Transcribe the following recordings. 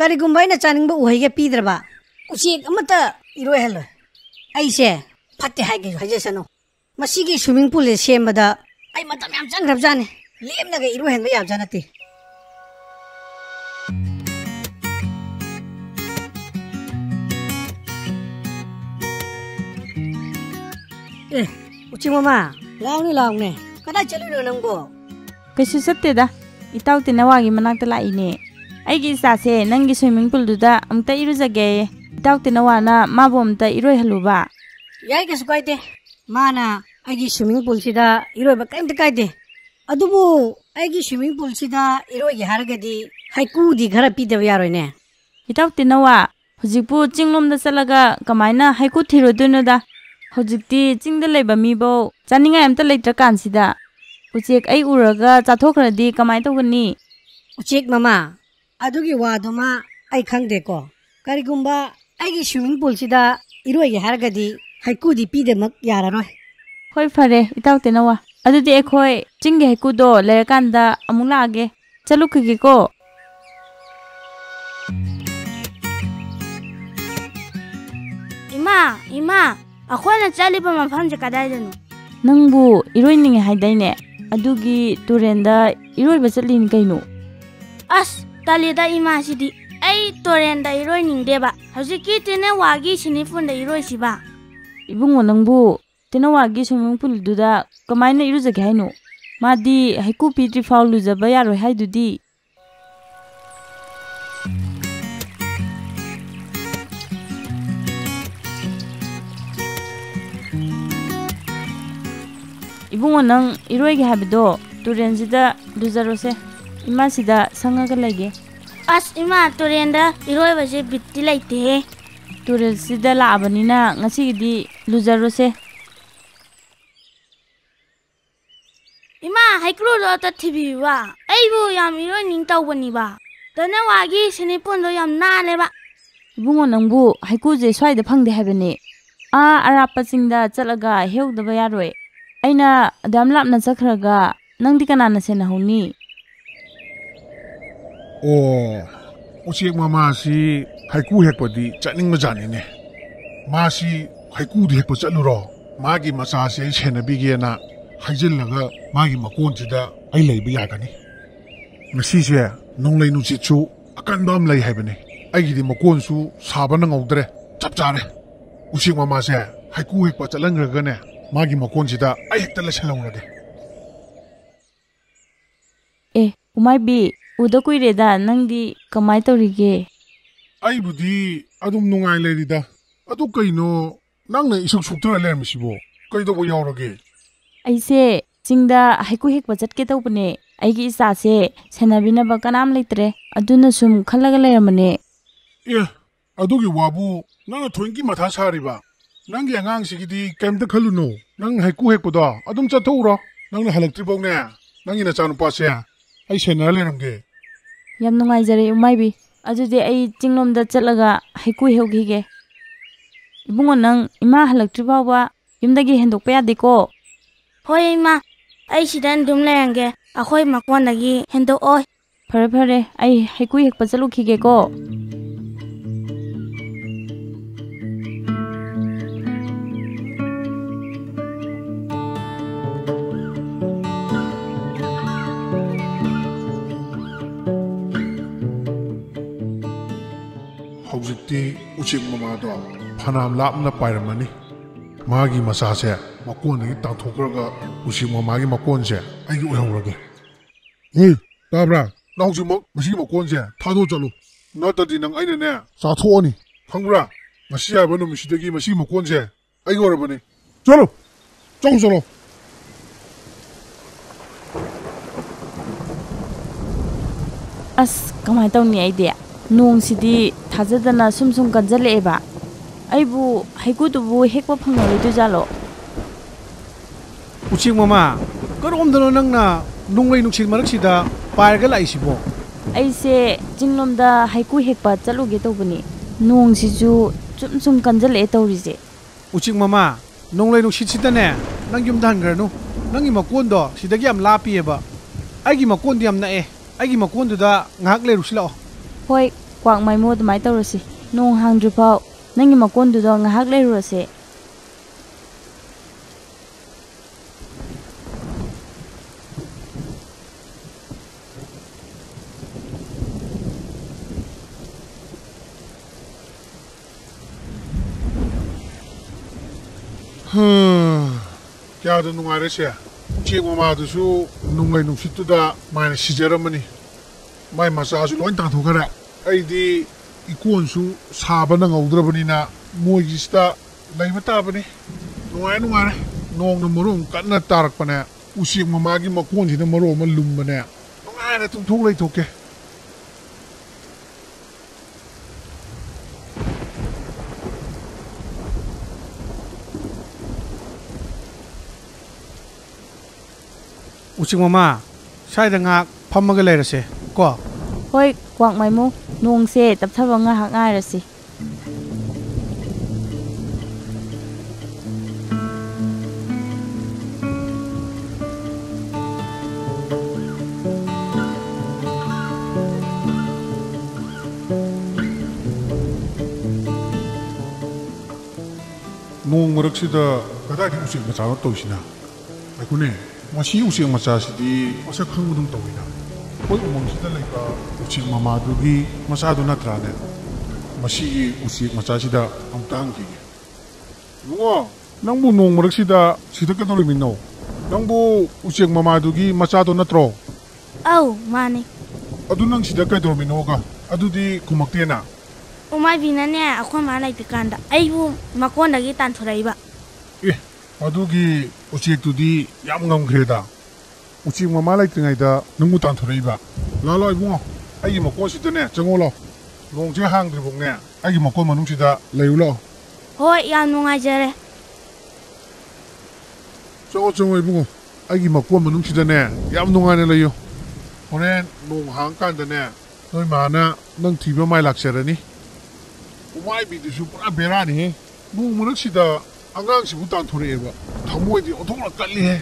ꯀꯔꯤꯒꯨꯝꯕ ꯑꯩꯅ ꯆꯥꯅꯤꯡꯕ ꯎꯍꯩꯒ ꯄꯤꯗ꯭ꯔꯕ ꯎꯆꯦꯛ ꯑꯃꯠꯇ ꯏꯔꯣꯏꯍꯜꯂꯣꯏ ꯑꯩꯁꯦ ꯐꯠꯇꯦ ꯍꯥꯏꯒꯦꯁꯨ ꯍꯥꯏꯖꯁꯅꯨ ꯃꯁꯤꯒꯤ ꯁ꯭ꯋꯤꯃꯤꯡ ꯄꯨꯜꯁꯦ ꯁꯦꯝꯕꯗ ꯑꯩ ꯃꯇꯝ ꯌꯥꯝ ꯆꯪꯈ꯭ꯔꯕꯖꯥꯠꯅꯤ ꯂꯦꯝꯅꯒ ꯏꯔꯣꯏꯍꯟꯕ ꯌꯥꯕꯖꯥꯠ ꯅꯠꯇꯦ ꯑꯦ ꯎꯆꯦꯛ ꯃꯃꯥ ꯂꯥꯎꯅꯦ ꯂꯥꯎꯅꯦ ꯀꯗꯥꯏ ꯆꯠꯂꯨꯏꯅꯣ ꯅꯪꯕꯣ ꯀꯩꯁꯨ ꯆꯠꯇꯦꯗ ꯏꯇꯥꯎ ꯇꯤꯅꯋꯥꯒꯤ ꯃꯅꯥꯛꯇ ꯂꯥꯛꯏꯅꯦ ꯑꯩꯒꯤ ꯏꯆꯥꯁꯦ ꯅꯪꯒꯤ ꯁ꯭ꯋꯤꯃꯤꯡ ꯄꯨꯜꯗꯨꯗ ꯑꯃꯨꯛꯇ ꯏꯔꯨꯖꯒꯦ ꯏꯇꯥꯎ ꯇꯤꯅꯋꯥꯅ ꯃꯥꯕꯨ ꯑꯃꯨꯛꯇ ꯏꯔꯣꯏꯍꯜꯂꯨꯕ ꯌꯥꯏ ꯀꯩꯁꯨ ꯀꯥꯏꯗꯦ ꯃꯥꯅ ꯑꯩꯒꯤ ꯁ꯭ꯋꯤꯃꯤꯡ ꯄꯨꯜꯁꯤꯗ ꯏꯔꯣꯏꯕ ꯀꯔꯤꯝꯇ ꯀꯥꯏꯗꯦ ꯑꯗꯨꯕꯨ ꯑꯩꯒꯤ ꯁ꯭ꯋꯤꯃꯤꯡ ꯄꯨꯜꯁꯤꯗ ꯏꯔꯣꯏꯒꯦ ꯍꯥꯏꯔꯒꯗꯤ ꯍꯩꯀꯨꯗꯤ ꯈꯔ ꯄꯤꯗꯕ ꯌꯥꯔꯣꯏꯅꯦ ꯏꯇꯥꯎ ꯇꯤꯅꯋꯥ ꯍꯧꯖꯤꯛꯄꯨ ꯆꯤꯡꯂꯣꯝꯗ ꯆꯠꯂꯒ ꯀꯃꯥꯏꯅ ꯍꯩꯀꯨ ꯊꯤꯔꯨꯗꯣꯏꯅꯣꯗ ꯍꯧꯖꯤꯛꯇꯤ ꯆꯤꯡꯗ ꯂꯩꯕ ꯃꯤꯐꯧ ꯆꯥꯅꯤꯡꯉꯥꯏ ꯑꯝꯇ ꯂꯩꯇ꯭ꯔꯀꯥꯟꯁꯤꯗ ꯎꯆꯦꯛ ꯑꯩ ꯎꯔꯒ ꯆꯥꯊꯣꯛꯈ꯭ꯔꯗꯤ ꯀꯃꯥꯏꯅ ꯇꯧꯒꯅꯤ ꯎꯆꯦꯛ ꯃꯃꯥ ꯑꯗꯨꯒꯤ ꯋꯥꯗꯨꯃ ꯑꯩ ꯈꯪꯗꯦꯀꯣ ꯀꯔꯤꯒꯨꯝꯕ ꯑꯩꯒꯤ ꯁ꯭ꯋꯤꯃꯤꯡ ꯄꯨꯜꯁꯤꯗ ꯏꯔꯣꯏꯒꯦ ꯍꯥꯏꯔꯒꯗꯤ ꯍꯩꯀꯨꯗꯤ ꯄꯤꯗꯃꯛ ꯌꯥꯔꯔꯣꯏ ꯍꯣꯏ ꯐꯔꯦ ꯏꯇꯥꯎ ꯇꯤꯅꯋꯥ ꯑꯗꯨꯗꯤ ꯑꯩꯈꯣꯏ ꯆꯤꯡꯒꯤ ꯍꯩꯀꯨꯗꯣ ꯂꯩꯔꯀꯥꯟꯗ ꯑꯃꯨꯛ ꯂꯥꯛꯑꯒꯦ ꯆꯠꯂꯨꯈꯤꯒꯦꯀꯣ ꯏꯃꯥ ꯏꯃꯥ ꯑꯩꯈꯣꯏꯅ ꯆꯠꯂꯤꯕ ꯃꯐꯝꯁꯦ ꯀꯗꯥꯏꯗꯅꯣ ꯅꯪꯕꯨ ꯏꯔꯣꯏꯅꯤꯡꯉꯦ ꯍꯥꯏꯗꯥꯏꯅꯦ ꯑꯗꯨꯒꯤ ꯇꯨꯔꯦꯟꯗ ꯏꯔꯣꯏꯕ ꯆꯠꯂꯤꯅꯤ ꯀꯩꯅꯣ ꯑꯁ ꯇꯥꯂꯤꯗ ꯏꯃꯥꯁꯤꯗꯤ ꯑꯩ ꯇꯨꯔꯦꯟꯗ ꯏꯔꯣꯏꯅꯤꯡꯗꯦꯕ ꯍꯧꯖꯤꯛꯀꯤ ꯇꯦꯅꯋꯥꯒꯤ ꯁꯤꯅꯤꯐꯨꯟꯗ ꯏꯔꯣꯏꯁꯤꯕ ꯏꯕꯨꯡꯉꯣ ꯅꯪꯕꯨ ꯇꯦꯅꯋꯥꯒꯤ ꯁ꯭ꯋꯤꯃꯤꯡ ꯄꯨꯜꯗꯨꯗ ꯀꯃꯥꯏꯅ ꯏꯔꯨꯖꯒꯦ ꯍꯥꯏꯅꯣ ꯃꯥꯗꯤ ꯍꯩꯀꯨ ꯄꯤꯗ꯭ꯔꯤꯐꯥꯎ ꯂꯨꯖꯕ ꯌꯥꯔꯣꯏ ꯍꯥꯏꯗꯨꯗꯤ ꯏꯕꯨꯡꯉꯣ ꯅꯪ ꯏꯔꯣꯏꯒꯦ ꯍꯥꯏꯕꯗꯣ ꯇꯨꯔꯦꯟꯁꯤꯗ ꯂꯨꯖꯔꯣꯁꯦ इमा सङ्गलाई अस्नैजे बिटि तुरेसन लुजरसे है। तिबू त सेनेपो नानेवाइकु स्वाई फङ्गे है अर चलौँद्याम ला चाहिँ नना सेनहौनि ꯑꯣ ꯎꯆꯦꯛ ꯃꯃꯥꯁꯤ ꯍꯩꯀꯨ ꯍꯦꯛꯄꯗꯤ ꯆꯠꯅꯤꯡꯕꯖꯥꯠꯅꯤꯅꯦ ꯃꯥꯁꯤ ꯍꯩꯀꯨꯗꯤ ꯍꯦꯛꯄ ꯆꯠꯂꯨꯔꯣ ꯃꯥꯒꯤ ꯃꯆꯥꯁꯤ ꯑꯩ ꯁꯦꯟꯅꯕꯤꯒꯦꯅ ꯍꯩꯖꯤꯜꯂꯒ ꯃꯥꯒꯤ ꯃꯀꯣꯟꯁꯤꯗ ꯑꯩ ꯂꯩꯕ ꯌꯥꯒꯅꯤ ꯉꯁꯤꯁꯦ ꯅꯣꯡꯂꯩ ꯅꯨꯡꯁꯤꯠꯁꯨ ꯑꯀꯟꯕ ꯑꯃ ꯂꯩ ꯍꯥꯏꯕꯅꯤ ꯑꯩꯒꯤꯗꯤ ꯃꯀꯣꯟꯁꯨ ꯁꯥꯕ ꯅꯪꯍꯧꯗ꯭ꯔꯦ ꯆꯞ ꯆꯥꯔꯦ ꯎꯆꯦꯛ ꯃꯃꯥꯁꯦ ꯍꯩꯀꯨ ꯍꯦꯛꯄ ꯆꯠꯍꯟꯈ꯭ꯔꯒꯅꯦ ꯃꯥꯒꯤ ꯃꯀꯣꯟꯁꯤꯗ ꯑꯩ ꯍꯦꯛꯇ ꯂꯩꯁꯜꯍꯧꯔꯒꯦ ꯑꯦ ꯎꯃꯥꯏꯕꯤ ꯎꯗ ꯀꯨꯏꯔꯦꯗ ꯅꯪꯗꯤ ꯀꯃꯥꯏ ꯇꯧꯔꯤꯒꯦ ꯑꯩꯕꯨꯗꯤ ꯑꯗꯨꯝ ꯅꯨꯡꯉꯥꯏ ꯂꯩꯔꯤꯗ ꯑꯗꯨ ꯀꯩꯅꯣ ꯅꯪꯅ ꯏꯁꯨꯛ ꯁꯨꯛꯇꯅ ꯂꯩꯔꯝꯃꯤꯁꯤꯕꯣ ꯀꯩꯗꯧꯕ ꯌꯥꯎꯔꯒꯦ ꯑꯩꯁꯦ ꯆꯤꯡꯗ ꯍꯩꯀꯨ ꯍꯦꯛꯄ ꯆꯠꯀꯦ ꯇꯧꯕꯅꯦ ꯑꯩꯒꯤ ꯏꯆꯥꯁꯦ ꯁꯦꯟꯅꯕꯤꯅꯕ ꯀꯅꯥꯝ ꯂꯩꯇ꯭ꯔꯦ ꯑꯗꯨꯅ ꯁꯨꯝ ꯈꯜꯂꯒ ꯂꯩꯔꯝꯕꯅꯦ ꯑꯦ ꯑꯗꯨꯒꯤ ꯋꯥꯕꯨ ꯅꯪꯅ ꯊꯣꯏꯒꯤ ꯃꯊꯥ ꯁꯥꯔꯤꯕ ꯅꯪꯒꯤ ꯑꯉꯥꯡꯁꯤꯒꯤꯗꯤ ꯀꯩꯝꯇ ꯈꯜꯂꯨꯅꯨ ꯅꯪ ꯍꯩꯀꯨ ꯍꯦꯛꯄꯗꯣ ꯑꯗꯨꯝ ꯆꯠꯊꯣꯛꯎꯔꯣ ꯅꯪꯅ ꯍꯜꯂꯛꯇ꯭ꯔꯤꯐꯥꯎꯅꯦ ꯅꯪꯒꯤ ꯅꯆꯥꯅꯨꯄꯥꯁꯦ ꯑꯩ ꯁꯦꯟꯅꯔ ꯂꯩꯔꯝꯒꯦ ꯌꯥꯝ ꯅꯨꯡꯉꯥꯏꯖꯔꯦ ꯎꯃꯥꯏꯕꯤ ꯑꯗꯨꯗꯤ ꯑꯩ ꯆꯤꯡꯂꯣꯝꯗ ꯆꯠꯂꯒ ꯍꯩꯀꯨ ꯍꯦꯛꯈꯤꯒꯦ ꯏꯕꯨꯡꯉꯣ ꯅꯪ ꯏꯃꯥ ꯍꯜꯂꯛꯇ꯭ꯔꯤ ꯐꯥꯎꯕ ꯌꯨꯝꯗꯒꯤ ꯍꯦꯟꯗꯣꯛꯄ ꯌꯥꯗꯦꯀꯣ ꯍꯣꯏ ꯏꯃꯥ ꯑꯩ ꯁꯤꯗ ꯑꯗꯨꯝ ꯂꯩꯔꯝꯒꯦ ꯑꯩꯈꯣꯏ ꯃꯀꯣꯟꯗꯒꯤ ꯍꯦꯟꯗꯣꯛꯑꯣꯏ ꯐꯔꯦ ꯐꯔꯦ ꯑꯩ ꯍꯩꯀꯨ ꯍꯦꯛꯄ ꯆꯠꯂꯨꯈꯤꯒꯦꯀꯣ ꯎꯆꯦꯛ ꯃꯃꯥꯗꯣ ꯐꯅꯥꯝ ꯂꯥꯞꯅ ꯄꯥꯏꯔꯝꯃꯅꯤ ꯃꯥꯒꯤ ꯃꯆꯥꯁꯦ ꯃꯀꯣꯟꯗꯒꯤ ꯇꯥꯟꯊꯣꯛꯈ꯭ꯔꯒ ꯎꯆꯦꯛ ꯃꯃꯥꯒꯤ ꯃꯀꯣꯟꯁꯦ ꯑꯩꯒꯤ ꯑꯣꯏꯍꯧꯔꯒꯦ ꯍꯣꯏ ꯇꯥꯕ꯭ꯔꯥ ꯅꯪ ꯍꯧꯖꯤꯛꯃꯛ ꯃꯁꯤꯒꯤ ꯃꯀꯣꯟꯁꯦ ꯊꯥꯗꯣꯛ ꯆꯠꯂꯨ ꯅꯠꯇ꯭ꯔꯗꯤ ꯅꯪ ꯑꯩꯅꯅꯦ ꯆꯥꯊꯣꯛꯑꯅꯤ ꯈꯪꯕ꯭ꯔꯥ ꯉꯁꯤ ꯍꯥꯏꯕ ꯅꯨꯃꯤꯠꯁꯤꯗꯒꯤ ꯃꯁꯤꯒꯤ ꯃꯀꯣꯟꯁꯦ ꯑꯩꯒꯤ ꯑꯣꯏꯔꯕꯅꯤ ꯆꯠꯂꯣ ꯆꯪꯉꯨ ꯆꯠꯂꯣ ꯑꯁ ꯀꯃꯥꯏꯅ ꯇꯧꯅꯤ ꯑꯩꯗꯤ ꯅꯣꯡꯁꯤꯗꯤ ꯊꯥꯖꯗꯅ ꯁꯨꯝ ꯁꯨꯝ ꯀꯟꯖꯜꯂꯛꯑꯦꯕ ꯑꯩꯕꯨ ꯍꯩꯀꯨꯗꯨꯕꯨ ꯍꯦꯛꯄ ꯐꯪꯉꯔꯣꯏꯗꯣꯏꯖꯥꯠꯂꯣ ꯎꯆꯦꯛ ꯃꯃꯥ ꯀꯔꯣꯝꯗꯅꯣ ꯅꯪꯅ ꯅꯣꯡꯂꯩ ꯅꯨꯡꯁꯤꯠ ꯃꯔꯛꯁꯤꯗ ꯄꯥꯏꯔꯒ ꯂꯥꯛꯏꯁꯤꯕꯣ ꯑꯩꯁꯦ ꯆꯤꯡꯂꯣꯝꯗ ꯍꯩꯀꯨ ꯍꯦꯛꯄ ꯆꯠꯂꯨꯒꯦ ꯇꯧꯕꯅꯤ ꯅꯣꯡꯁꯤꯁꯨ ꯁꯨꯝ ꯁꯨꯝ ꯀꯟꯖꯜꯂꯛꯑꯦ ꯇꯧꯔꯤꯁꯦ ꯎꯆꯦꯛ ꯃꯃꯥ ꯅꯣꯡꯂꯩ ꯅꯨꯡꯁꯤꯠꯁꯤꯗꯅꯦ ꯅꯪ ꯌꯨꯝꯗ ꯍꯟꯈ꯭ꯔꯅꯨ ꯅꯪꯒꯤ ꯃꯀꯣꯟꯗꯣ ꯁꯤꯗꯒꯤ ꯌꯥꯝ ꯂꯥꯞꯄꯤꯑꯕ ꯑꯩꯒꯤ ꯃꯀꯣꯟꯗꯣ ꯌꯥꯝ ꯅꯛꯑꯦ ꯑꯩꯒꯤ ꯃꯀꯣꯟꯗꯨꯗ ꯉꯥꯏꯍꯥꯛ ꯂꯩꯔꯨꯁꯤ ꯂꯥꯛꯑꯣ ꯍꯣꯏ ꯀ꯭ꯋꯥꯛ ꯃꯥꯏꯃꯣ ꯑꯗꯨꯃꯥꯏꯅ ꯇꯧꯔꯁꯤ ꯅꯣꯡ ꯍꯥꯡꯗ꯭ꯔꯤꯐꯥꯎ ꯅꯪꯒꯤ ꯃꯀꯣꯟꯗꯨꯗ ꯉꯥꯏꯍꯥꯛ ꯂꯩꯔꯨꯔꯁꯦ ꯀꯌꯥꯗ ꯅꯨꯡꯉꯥꯏꯔꯁꯦ ꯎꯆꯦꯛ ꯃꯃꯥꯗꯨꯁꯨ ꯅꯣꯡꯂꯩ ꯅꯨꯡꯁꯤꯠꯇꯨꯗ ꯃꯥꯏꯅ ꯁꯤꯖꯔꯝꯃꯅꯤ ꯃꯥꯏ ꯃꯆꯥꯁꯨ ꯂꯣꯏ ꯇꯥꯟꯊꯣꯛꯈ꯭ꯔꯦ ꯑꯩꯗꯤ ꯏꯀꯣꯟꯁꯨ ꯁꯥꯕ ꯅꯪꯍꯧꯗ꯭ꯔꯕꯅꯤꯅ ꯃꯣꯏꯒꯤꯁꯤꯗ ꯂꯩꯕ ꯇꯥꯕꯅꯤ ꯅꯨꯡꯉꯥꯏꯔꯦ ꯅꯨꯡꯉꯥꯏꯔꯦ ꯅꯣꯡꯅ ꯃꯔꯣꯝ ꯀꯟꯅ ꯇꯥꯔꯛꯄꯅꯦ ꯎꯆꯦꯛ ꯃꯃꯥꯒꯤ ꯃꯀꯣꯟꯁꯤꯅ ꯃꯔꯣꯝ ꯑꯃ ꯂꯨꯝꯕꯅꯦ ꯅꯨꯡꯉꯥꯏꯅ ꯇꯨꯝꯊꯣꯛ ꯂꯩꯊꯣꯛꯀꯦ ꯎꯆꯦꯛ ꯃꯃꯥ ꯁ꯭ꯋꯥꯏꯗ ꯉꯥꯏꯍꯥꯛ ꯐꯝꯃꯒ ꯂꯩꯔꯁꯦ ꯀꯣ ꯍꯣꯏ nong se tap thawa nga hang ai ra si nong marak si da kada di usik macha wa to sina ai kune ma si usik macha si di asa khang dum to ina ꯑꯩꯈꯣꯏ ꯎꯃꯪꯁꯤꯗ ꯂꯩꯕ ꯎꯆꯦꯛ ꯃꯃꯥꯗꯨꯒꯤ ꯃꯆꯥꯗꯨ ꯅꯠꯇ꯭ꯔꯥꯅꯦ ꯃꯁꯤꯒꯤ ꯎꯆꯦꯛ ꯃꯆꯥꯁꯤꯗ ꯑꯃꯨꯛꯇ ꯍꯪꯈꯤꯒꯦ ꯏꯕꯨꯡꯉꯣ ꯅꯪꯕꯨ ꯅꯣꯡ ꯃꯔꯛꯁꯤꯗ ꯁꯤꯗ ꯀꯩꯗꯧꯔꯝꯃꯤꯅꯣ ꯅꯪꯕꯨ ꯎꯆꯦꯛ ꯃꯃꯥꯗꯨꯒꯤ ꯃꯆꯥꯗꯣ ꯅꯠꯇ꯭ꯔꯣ ꯑꯧ ꯃꯥꯅꯦ ꯑꯗꯨ ꯅꯪ ꯁꯤꯗ ꯀꯩꯗꯧꯔꯝꯃꯤꯅꯣꯒ ꯑꯗꯨꯗꯤ ꯈꯨꯝꯃꯛꯇꯦꯅ ꯎꯃꯥꯏꯕꯤꯅꯅꯦ ꯑꯩꯈꯣꯏ ꯃꯥ ꯂꯩꯇ꯭ꯔꯤꯀꯥꯟꯗ ꯑꯩꯕꯨ ꯃꯀꯣꯟꯗꯒꯤ ꯇꯥꯟꯊꯣꯔꯛꯏꯕ ꯑꯦ ꯑꯗꯨꯒꯤ ꯎꯆꯦꯛꯇꯨꯗꯤ ꯌꯥꯝ ꯉꯝꯈ꯭ꯔꯦꯗ uchi mama lai tingai da nungu tan thori ba la loi bu ai mo ko si de ne. Chang lo. Nông je hang de bu ne. Ai mo mà nông si da lấy lo. Hoi ăn ya nungai jare cho cho ai bu ai mo ko manung si da ne. Ya nungai ne lai yo horen nong hang kan da nè, noi ma na nang thi ba mai hôm se bị ni. Umai bi du su pura bera ni. Nung mo nak anh da angang si bu tan thori thằng mua di othong la là ni he.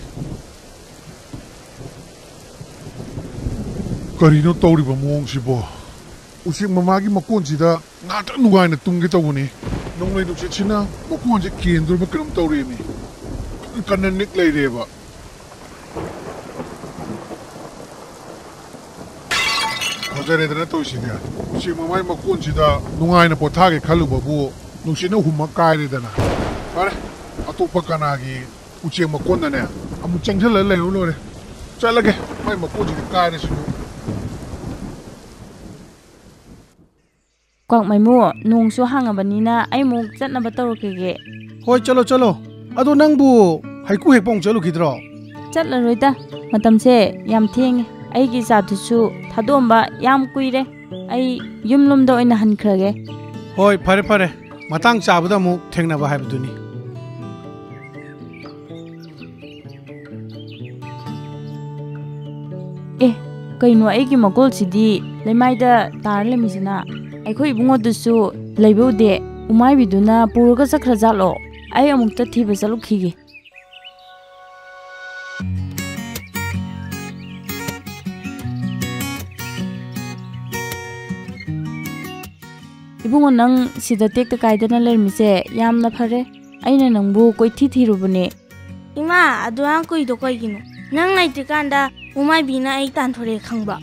ꯀꯔꯤꯅꯣ ꯇꯧꯔꯤꯕ ꯃꯑꯣꯡꯁꯤꯕꯣ ꯎꯆꯦꯛ ꯃꯃꯥꯒꯤ ꯃꯀꯣꯟꯁꯤꯗ ꯉꯥꯛꯇꯪ ꯅꯨꯡꯉꯥꯏꯅ ꯇꯨꯝꯒꯦ ꯇꯧꯕꯅꯤ ꯅꯣꯡꯂꯩ ꯅꯨꯡꯁꯤꯠꯁꯤꯅ ꯃꯀꯣꯟꯁꯦ ꯀꯦꯟꯗꯣꯔꯕ ꯀꯩꯅꯣꯝ ꯇꯧꯔꯦꯃꯤ ꯀꯟꯅ ꯀꯟꯅ ꯅꯤꯛ ꯂꯩꯔꯦꯕ ꯐꯖꯔꯦꯗꯅ ꯇꯧꯔꯤꯁꯤꯗꯤ ꯎꯆꯦꯛ ꯃꯃꯥꯏ ꯃꯀꯣꯟꯁꯤꯗ ꯅꯨꯡꯉꯥꯏꯅ ꯄꯣꯊꯥꯒꯦ ꯈꯜꯂꯨꯕꯕꯨ ꯅꯨꯡꯁꯤꯠꯅ ꯍꯨꯝꯃ ꯀꯥꯏꯔꯦꯗꯅ ꯐꯔꯦ ꯑꯇꯣꯞꯄ ꯀꯅꯥꯒꯤ ꯎꯆꯦꯛ ꯃꯀꯣꯟꯗꯅꯦ ꯑꯃꯨꯛ ꯆꯪꯁꯤꯜꯂ ꯂꯩꯔꯨ ꯂꯣꯏꯔꯦ ꯆꯠꯂꯒꯦ ꯃꯥꯏ ꯃꯀꯣꯟꯁꯤꯗꯤ Kwak mai mu nung su hanga bani na ai mu chat na batoro ke ge. Hoi chalo chalo. Ado nang bu hai ku he pong chalo kidro. Chat la roi ta. Matam se yam theng ai gi sa thu su thadom ba yam kui re. Ai yum lum do ina han khra ge. Hoi phare phare. Matang cha bu da mu theng na ba hai bu ni. Eh, kaino ai gi magol si di. Lemai da tar le mi sina. ꯑꯩꯈꯣꯏ ꯏꯕꯨꯡꯉꯣꯗꯨꯁꯨ ꯂꯩꯕ ꯎꯗꯦ ꯎꯃꯥꯏꯕꯤꯗꯨꯅ ꯄꯨꯔꯒ ꯆꯠꯈ꯭ꯔꯖꯥꯠꯂꯣ ꯑꯩ ꯑꯃꯨꯛꯇ ꯊꯤꯕ ꯆꯠꯂꯨꯈꯤꯒꯦ ꯏꯕꯨꯡꯉꯣ ꯅꯪ ꯁꯤꯗ ꯇꯦꯛꯇ ꯀꯥꯏꯗꯅ ꯂꯩꯔꯝꯃꯤꯁꯦ ꯌꯥꯝꯅ ꯐꯔꯦ ꯑꯩꯅ ꯅꯪꯕꯨ ꯀꯣꯏꯊꯤ ꯊꯤꯔꯨꯕꯅꯦ ꯏꯃꯥ ꯑꯗꯨꯌꯥꯝ ꯀꯨꯏꯗꯣ ꯀꯩꯒꯤꯅꯣ ꯅꯪ ꯂꯩꯇ꯭ꯔꯤꯀꯥꯟꯗ ꯎꯃꯥꯏꯕꯤꯅ ꯑꯩ ꯇꯥꯟꯊꯣꯔꯛꯑꯦ ꯈꯪꯕ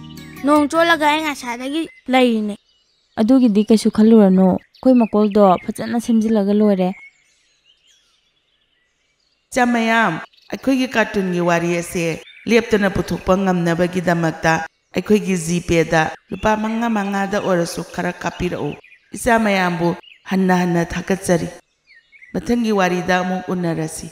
ꯅꯣꯡ ꯆꯣꯠꯂꯒ ꯑꯩ ꯉꯁꯥꯏꯗꯒꯤ ꯂꯩꯔꯤꯅꯦ ꯑꯗꯨꯒꯤꯗꯤ ꯀꯩꯁꯨ ꯈꯜꯂꯨꯔꯅꯨ ꯑꯩꯈꯣꯏ ꯃꯀꯣꯜꯗꯣ ꯐꯖꯅ ꯁꯦꯝꯖꯤꯜꯂꯒ ꯂꯣꯏꯔꯦ ꯏꯆꯥ ꯃꯌꯥꯝ ꯑꯩꯈꯣꯏꯒꯤ ꯀꯥꯔꯇꯨꯟꯒꯤ ꯋꯥꯔꯤ ꯑꯁꯦ ꯂꯦꯞꯇꯅ ꯄꯨꯊꯣꯛꯄ ꯉꯝꯅꯕꯒꯤꯗꯃꯛꯇ ꯑꯩꯈꯣꯏꯒꯤ ꯖꯤꯄꯦꯗ ꯂꯨꯄꯥ ꯃꯉꯥ ꯃꯉꯥꯗ ꯑꯣꯏꯔꯁꯨ ꯈꯔ ꯀꯥꯞꯄꯤꯔꯛꯎ ꯏꯆꯥ ꯃꯌꯥꯝꯕꯨ ꯍꯟꯅ ꯍꯟꯅ ꯊꯥꯒꯠꯆꯔꯤ ꯃꯊꯪꯒꯤ ꯋꯥꯔꯤꯗ ꯑꯃꯨꯛ ꯎꯅꯔꯁꯤ